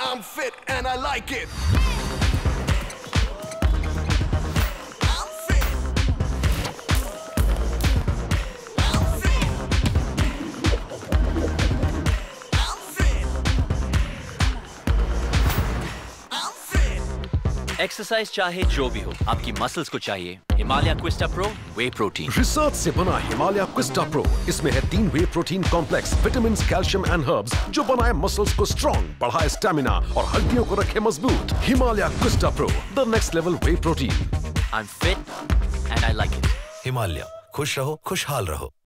I'm fit and I like it. Exercise चाहे जो भी हो आपकी मसल्स को चाहिए। Himalaya Quista pro whey protein research से बना हिमालय क्विस्टा प्रो इसमें है तीन whey protein complex vitamin calcium and herbs जो बनाए मसल्स को स्ट्रॉन्ग बढ़ाए स्टेमिना और हड्डियों को रखे मज़बूत। Himalaya Quista pro the next level whey protein I am fit and I like it Himalaya खुश रहो खुशहाल रहो।